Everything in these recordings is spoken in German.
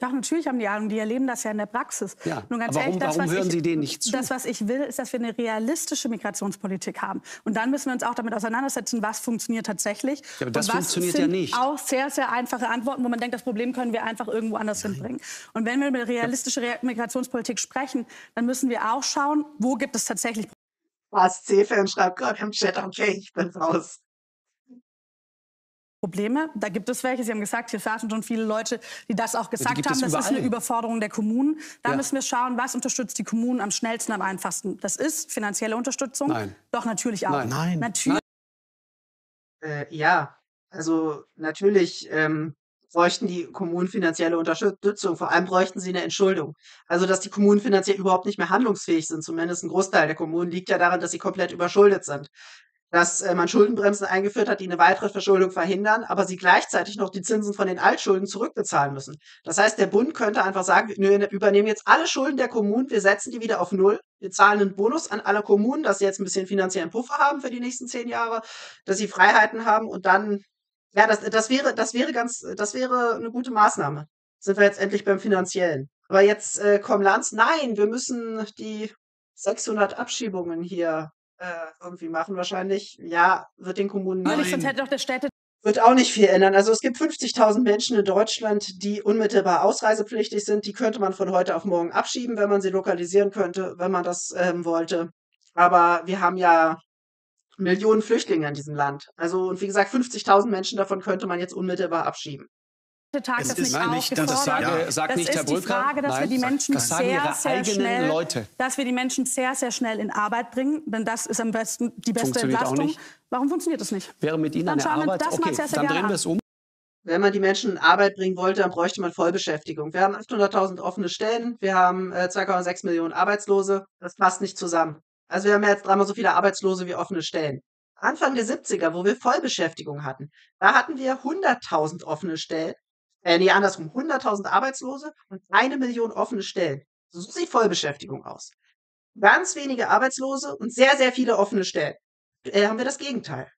Doch, natürlich haben die Ahnung, die erleben das ja in der Praxis. Ja, Nur ganz aber ehrlich, warum, das, warum hören ich, Sie denen nicht zu? Das, was ich will, ist, dass wir eine realistische Migrationspolitik haben. Und dann müssen wir uns auch damit auseinandersetzen, was funktioniert tatsächlich. Ja, aber das und was funktioniert sind ja nicht. auch sehr, sehr einfache Antworten, wo man denkt, das Problem können wir einfach irgendwo anders Nein. hinbringen. Und wenn wir über realistische Migrationspolitik sprechen, dann müssen wir auch schauen, wo gibt es tatsächlich Was C-Fan schreibt gerade im Chat, okay, ich bin raus. Probleme. Da gibt es welche. Sie haben gesagt, hier saßen schon viele Leute, die das auch gesagt haben. Das ist eine Überforderung der Kommunen. Da ja. müssen wir schauen, was unterstützt die Kommunen am schnellsten, am einfachsten. Das ist finanzielle Unterstützung. Nein. Doch, natürlich auch. Nein. Nein. Natürlich. Äh, ja, also natürlich ähm, bräuchten die Kommunen finanzielle Unterstützung. Vor allem bräuchten sie eine Entschuldung. Also, dass die Kommunen finanziell überhaupt nicht mehr handlungsfähig sind. Zumindest ein Großteil der Kommunen liegt ja daran, dass sie komplett überschuldet sind dass äh, man Schuldenbremsen eingeführt hat, die eine weitere Verschuldung verhindern, aber sie gleichzeitig noch die Zinsen von den Altschulden zurückbezahlen müssen. Das heißt, der Bund könnte einfach sagen, wir übernehmen jetzt alle Schulden der Kommunen, wir setzen die wieder auf Null, wir zahlen einen Bonus an alle Kommunen, dass sie jetzt ein bisschen finanziellen Puffer haben für die nächsten zehn Jahre, dass sie Freiheiten haben und dann, ja, das, das wäre, das wäre ganz, das wäre eine gute Maßnahme. Sind wir jetzt endlich beim Finanziellen. Aber jetzt äh, kommen Lanz, nein, wir müssen die 600 Abschiebungen hier äh, irgendwie machen wahrscheinlich. Ja, wird den Kommunen Nein. Sonst hätte doch der Städte wird auch nicht viel ändern. Also es gibt 50.000 Menschen in Deutschland, die unmittelbar ausreisepflichtig sind. Die könnte man von heute auf morgen abschieben, wenn man sie lokalisieren könnte, wenn man das ähm, wollte. Aber wir haben ja Millionen Flüchtlinge in diesem Land. Also und wie gesagt, 50.000 Menschen davon könnte man jetzt unmittelbar abschieben. Tag es das ist nicht nicht, das sage, ja. sagt das nicht Herr Brücker. die Frage, dass Nein, wir die Menschen sehr, sehr schnell, Leute. dass wir die Menschen sehr, sehr schnell in Arbeit bringen, denn das ist am besten die beste Entlastung. Warum funktioniert das nicht? Wäre mit Ihnen dann eine Arbeit, okay, sehr, sehr dann drehen wir es um. Wenn man die Menschen in Arbeit bringen wollte, dann bräuchte man Vollbeschäftigung. Wir haben 800.000 offene Stellen, wir haben äh, 2,6 Millionen Arbeitslose. Das passt nicht zusammen. Also wir haben jetzt dreimal so viele Arbeitslose wie offene Stellen. Anfang der 70er, wo wir Vollbeschäftigung hatten, da hatten wir 100.000 offene Stellen äh, nee, andersrum, 100.000 Arbeitslose und eine Million offene Stellen. So sieht Vollbeschäftigung aus. Ganz wenige Arbeitslose und sehr, sehr viele offene Stellen. Äh, haben wir das Gegenteil.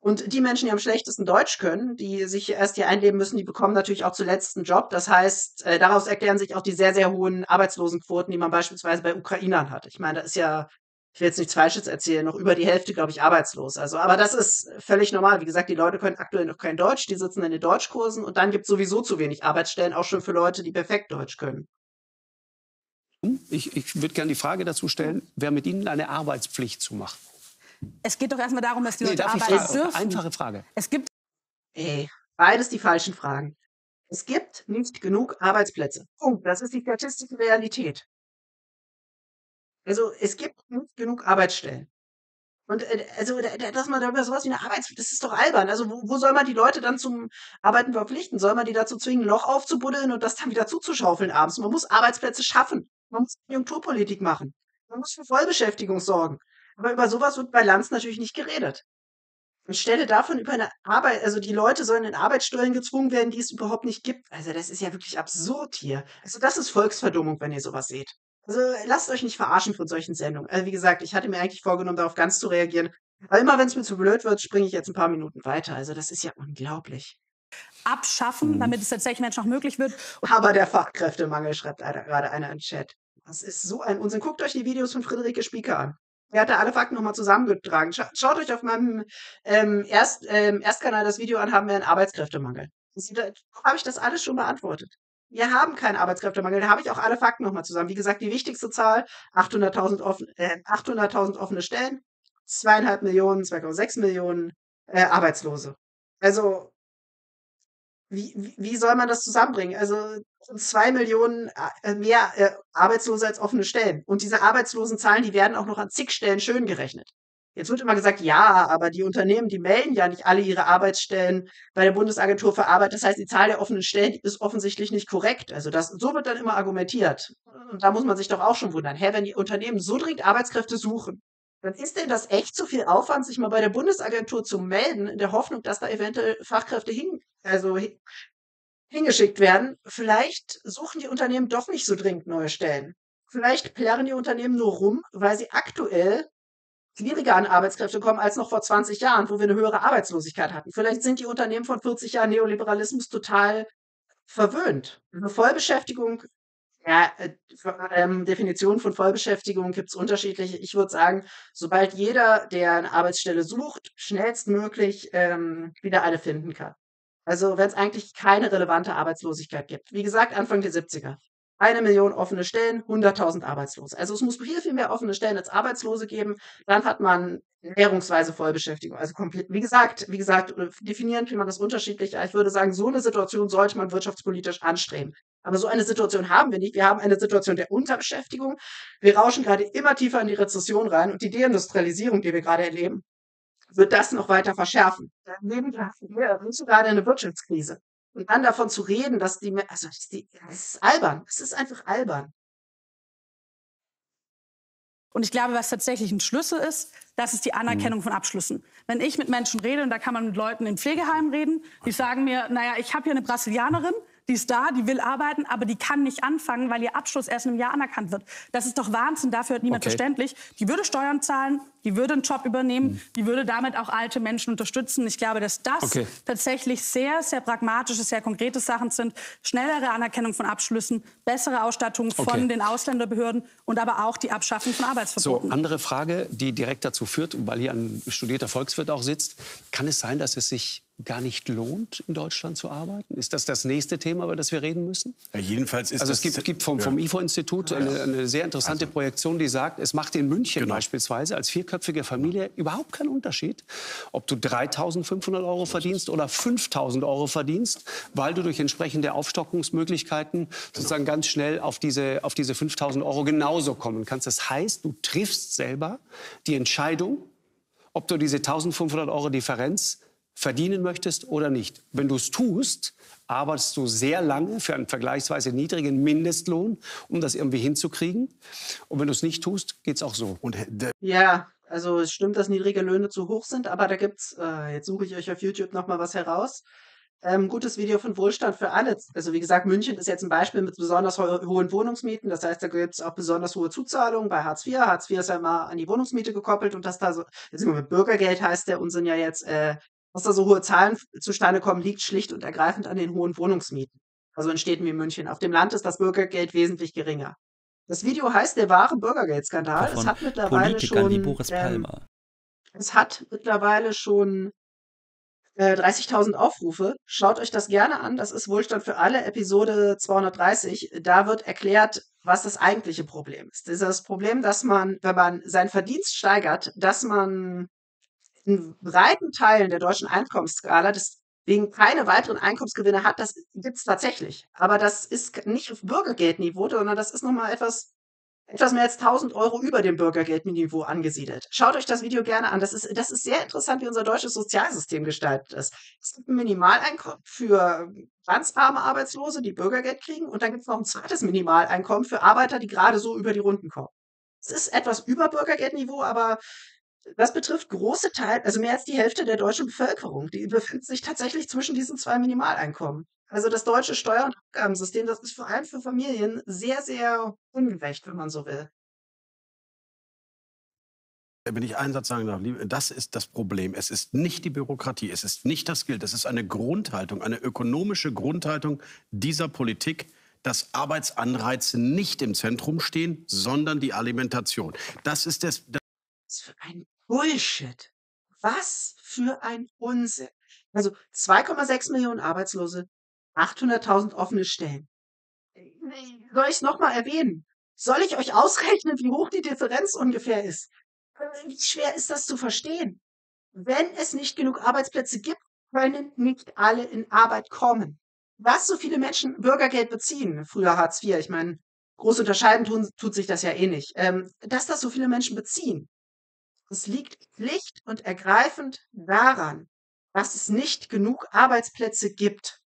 Und die Menschen, die am schlechtesten Deutsch können, die sich erst hier einleben müssen, die bekommen natürlich auch zuletzt einen Job. Das heißt, äh, daraus erklären sich auch die sehr, sehr hohen Arbeitslosenquoten, die man beispielsweise bei Ukrainern hat. Ich meine, da ist ja ich will jetzt nichts Falsches erzählen, noch über die Hälfte, glaube ich, arbeitslos. Also, aber das ist völlig normal. Wie gesagt, die Leute können aktuell noch kein Deutsch, die sitzen in den Deutschkursen und dann gibt es sowieso zu wenig Arbeitsstellen, auch schon für Leute, die perfekt Deutsch können. Ich, ich würde gerne die Frage dazu stellen, wer mit Ihnen eine Arbeitspflicht zu machen? Es geht doch erstmal darum, dass die Leute nee, arbeiten dürfen. Einfache Frage. Es gibt. Ey, beides die falschen Fragen. Es gibt nicht genug Arbeitsplätze. Punkt. Das ist die statistische Realität. Also, es gibt nicht genug Arbeitsstellen. Und äh, also, dass man da über sowas wie eine Arbeits das ist doch albern. Also, wo, wo soll man die Leute dann zum Arbeiten verpflichten? Soll man die dazu zwingen, ein Loch aufzubuddeln und das dann wieder zuzuschaufeln abends? Man muss Arbeitsplätze schaffen. Man muss Konjunkturpolitik machen. Man muss für Vollbeschäftigung sorgen. Aber über sowas wird bei Lanz natürlich nicht geredet. Und stelle davon über eine Arbeit, also die Leute sollen in Arbeitsstellen gezwungen werden, die es überhaupt nicht gibt. Also das ist ja wirklich absurd hier. Also das ist Volksverdummung, wenn ihr sowas seht. Also lasst euch nicht verarschen von solchen Sendungen. Also wie gesagt, ich hatte mir eigentlich vorgenommen, darauf ganz zu reagieren. Aber immer wenn es mir zu blöd wird, springe ich jetzt ein paar Minuten weiter. Also das ist ja unglaublich. Abschaffen, mhm. damit es tatsächlich Menschen auch möglich wird. Aber der Fachkräftemangel schreibt gerade einer im Chat. Das ist so ein Unsinn. Guckt euch die Videos von Friederike Spieker an. Er hat da alle Fakten nochmal zusammengetragen. Schaut euch auf meinem ähm, Erst, ähm, Erstkanal das Video an, haben wir einen Arbeitskräftemangel. Da habe ich das alles schon beantwortet. Wir haben keinen Arbeitskräftemangel. Da habe ich auch alle Fakten nochmal zusammen. Wie gesagt, die wichtigste Zahl, 800.000 offen, äh, 800 offene Stellen, zweieinhalb Millionen, 2,6 Millionen äh, Arbeitslose. Also, wie, wie soll man das zusammenbringen? Also, zwei Millionen äh, mehr äh, Arbeitslose als offene Stellen. Und diese Arbeitslosenzahlen, die werden auch noch an zig Stellen schön gerechnet. Jetzt wird immer gesagt, ja, aber die Unternehmen, die melden ja nicht alle ihre Arbeitsstellen bei der Bundesagentur für Arbeit. Das heißt, die Zahl der offenen Stellen ist offensichtlich nicht korrekt. Also das, so wird dann immer argumentiert. Und da muss man sich doch auch schon wundern. Hä, wenn die Unternehmen so dringend Arbeitskräfte suchen, dann ist denn das echt zu viel Aufwand, sich mal bei der Bundesagentur zu melden, in der Hoffnung, dass da eventuell Fachkräfte hin, also hingeschickt werden? Vielleicht suchen die Unternehmen doch nicht so dringend neue Stellen. Vielleicht plärren die Unternehmen nur rum, weil sie aktuell schwieriger an Arbeitskräfte kommen als noch vor 20 Jahren, wo wir eine höhere Arbeitslosigkeit hatten. Vielleicht sind die Unternehmen von 40 Jahren Neoliberalismus total verwöhnt. Eine Vollbeschäftigung ja, äh, ähm, Definition von Vollbeschäftigung gibt es unterschiedliche. Ich würde sagen, sobald jeder, der eine Arbeitsstelle sucht, schnellstmöglich ähm, wieder eine finden kann. Also wenn es eigentlich keine relevante Arbeitslosigkeit gibt. Wie gesagt, Anfang der 70er. Eine Million offene Stellen, 100.000 Arbeitslose. Also es muss viel, viel mehr offene Stellen als Arbeitslose geben. Dann hat man näherungsweise Vollbeschäftigung. Also komplett, wie gesagt, wie gesagt, definieren kann man das unterschiedlich. Ich würde sagen, so eine Situation sollte man wirtschaftspolitisch anstreben. Aber so eine Situation haben wir nicht. Wir haben eine Situation der Unterbeschäftigung. Wir rauschen gerade immer tiefer in die Rezession rein und die Deindustrialisierung, die wir gerade erleben, wird das noch weiter verschärfen. Dann leben wir gerade eine Wirtschaftskrise. Und dann davon zu reden, dass die, also das ist, die, das ist albern. Es ist einfach albern. Und ich glaube, was tatsächlich ein Schlüssel ist, das ist die Anerkennung mhm. von Abschlüssen. Wenn ich mit Menschen rede, und da kann man mit Leuten in Pflegeheimen reden, die sagen mir, naja, ich habe hier eine Brasilianerin, die ist da, die will arbeiten, aber die kann nicht anfangen, weil ihr Abschluss erst in einem Jahr anerkannt wird. Das ist doch Wahnsinn, dafür hat niemand okay. verständlich. Die würde Steuern zahlen, die würde einen Job übernehmen, mhm. die würde damit auch alte Menschen unterstützen. Ich glaube, dass das okay. tatsächlich sehr, sehr pragmatische, sehr konkrete Sachen sind. Schnellere Anerkennung von Abschlüssen, bessere Ausstattung von okay. den Ausländerbehörden und aber auch die Abschaffung von Arbeitsverboten. So, andere Frage, die direkt dazu führt, weil hier ein studierter Volkswirt auch sitzt. Kann es sein, dass es sich gar nicht lohnt, in Deutschland zu arbeiten? Ist das das nächste Thema, über das wir reden müssen? Ja, jedenfalls ist also es gibt, gibt vom, vom IFO-Institut eine, eine, sehr interessante also. Projektion, die sagt, es macht in München genau. beispielsweise als vierköpfige Familie überhaupt keinen Unterschied, ob du 3.500 Euro verdienst oder 5.000 Euro verdienst, weil du durch entsprechende Aufstockungsmöglichkeiten genau. sozusagen ganz schnell auf diese, auf diese 5.000 Euro genauso kommen kannst. Das heißt, du triffst selber die Entscheidung, ob du diese 1.500 Euro Differenz verdienen möchtest oder nicht. Wenn du es tust, arbeitest du sehr lange für einen vergleichsweise niedrigen Mindestlohn, um das irgendwie hinzukriegen. Und wenn du es nicht tust, geht es auch so. ja, also es stimmt, dass niedrige Löhne zu hoch sind, aber da gibt's, äh, jetzt suche ich euch auf YouTube noch mal was heraus. Ähm, gutes Video von Wohlstand für alle. Also wie gesagt, München ist jetzt ein Beispiel mit besonders ho hohen Wohnungsmieten. Das heißt, da gibt es auch besonders hohe Zuzahlungen bei Hartz IV. Hartz IV ist ja immer an die Wohnungsmiete gekoppelt und das da so, jetzt immer mit Bürgergeld heißt der Unsinn ja jetzt, äh, dass da so hohe Zahlen zustande kommen, liegt schlicht und ergreifend an den hohen Wohnungsmieten. Also in Städten wie München. Auf dem Land ist das Bürgergeld wesentlich geringer. Das Video heißt der wahre Bürgergeldskandal. Es hat mittlerweile schon. Wie Boris ähm, Palmer. Ähm, es hat mittlerweile schon äh, 30.000 Aufrufe. Schaut euch das gerne an. Das ist Wohlstand für alle, Episode 230. Da wird erklärt, was das eigentliche Problem ist. Das ist das Problem, dass man, wenn man seinen Verdienst steigert, dass man in breiten Teilen der deutschen Einkommensskala deswegen keine weiteren Einkommensgewinne hat, das gibt's tatsächlich. Aber das ist nicht auf Bürgergeldniveau, sondern das ist nochmal etwas, etwas mehr als 1000 Euro über dem Bürgergeldniveau angesiedelt. Schaut euch das Video gerne an. Das ist, das ist sehr interessant, wie unser deutsches Sozialsystem gestaltet ist. Es gibt ein Minimaleinkommen für ganz arme Arbeitslose, die Bürgergeld kriegen. Und dann gibt es noch ein zweites Minimaleinkommen für Arbeiter, die gerade so über die Runden kommen. Es ist etwas über Bürgergeldniveau, aber das betrifft große Teile, also mehr als die Hälfte der deutschen Bevölkerung. Die befindet sich tatsächlich zwischen diesen zwei Minimaleinkommen. Also das deutsche Steuer- und Abgabensystem, das ist vor allem für Familien sehr, sehr ungerecht, wenn man so will. Wenn ich einen Satz sagen darf, das ist das Problem. Es ist nicht die Bürokratie, es ist nicht das Geld, es ist eine Grundhaltung, eine ökonomische Grundhaltung dieser Politik, dass Arbeitsanreize nicht im Zentrum stehen, sondern die Alimentation. Das ist das. Was für ein Bullshit. Was für ein Unsinn. Also 2,6 Millionen Arbeitslose, 800.000 offene Stellen. Soll ich es nochmal erwähnen? Soll ich euch ausrechnen, wie hoch die Differenz ungefähr ist? Wie schwer ist das zu verstehen? Wenn es nicht genug Arbeitsplätze gibt, können nicht alle in Arbeit kommen. Was so viele Menschen Bürgergeld beziehen, früher Hartz IV, ich meine, groß unterscheiden tun, tut sich das ja eh nicht, ähm, dass das so viele Menschen beziehen, es liegt schlicht und ergreifend daran, dass es nicht genug Arbeitsplätze gibt.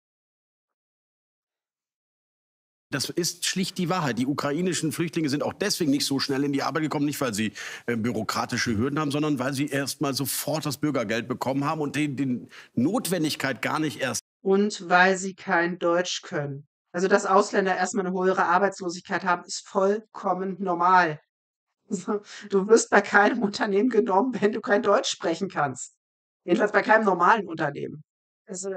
Das ist schlicht die Wahrheit. Die ukrainischen Flüchtlinge sind auch deswegen nicht so schnell in die Arbeit gekommen, nicht weil sie äh, bürokratische Hürden haben, sondern weil sie erst mal sofort das Bürgergeld bekommen haben und die, die Notwendigkeit gar nicht erst. Und weil sie kein Deutsch können. Also, dass Ausländer erstmal eine höhere Arbeitslosigkeit haben, ist vollkommen normal. Du wirst bei keinem Unternehmen genommen, wenn du kein Deutsch sprechen kannst. Jedenfalls bei keinem normalen Unternehmen. Also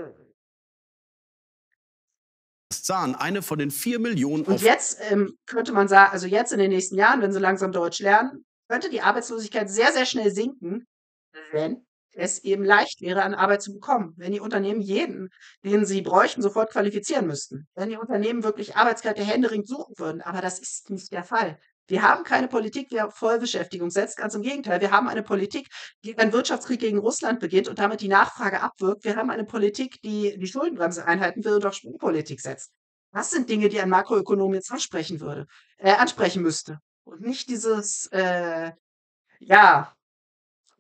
sahen, eine von den vier Millionen. Und jetzt ähm, könnte man sagen, also jetzt in den nächsten Jahren, wenn sie langsam Deutsch lernen, könnte die Arbeitslosigkeit sehr, sehr schnell sinken, wenn es eben leicht wäre, an Arbeit zu bekommen. Wenn die Unternehmen jeden, den sie bräuchten, sofort qualifizieren müssten. Wenn die Unternehmen wirklich Arbeitskräfte händeringend suchen würden. Aber das ist nicht der Fall. Wir haben keine Politik, die auf Vollbeschäftigung setzt. Ganz im Gegenteil. Wir haben eine Politik, die einen Wirtschaftskrieg gegen Russland beginnt und damit die Nachfrage abwirkt. Wir haben eine Politik, die die Schuldenbremse einhalten will und auf Sprungpolitik setzt. Das sind Dinge, die ein Makroökonom jetzt ansprechen würde, äh, ansprechen müsste. Und nicht dieses, äh, ja,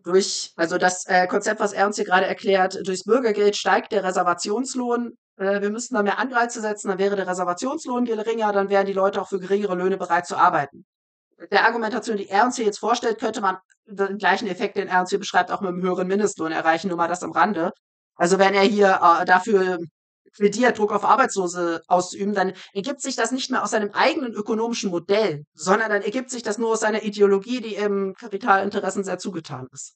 durch, also das äh, Konzept, was er uns hier gerade erklärt, durchs Bürgergeld steigt der Reservationslohn. Äh, wir müssten da mehr Anreize setzen, dann wäre der Reservationslohn geringer, dann wären die Leute auch für geringere Löhne bereit zu arbeiten. Der Argumentation, die hier jetzt vorstellt, könnte man den gleichen Effekt, den hier beschreibt, auch mit einem höheren Mindestlohn erreichen, nur mal das am Rande. Also wenn er hier äh, dafür plädiert, Druck auf Arbeitslose auszuüben, dann ergibt sich das nicht mehr aus seinem eigenen ökonomischen Modell, sondern dann ergibt sich das nur aus seiner Ideologie, die im Kapitalinteressen sehr zugetan ist.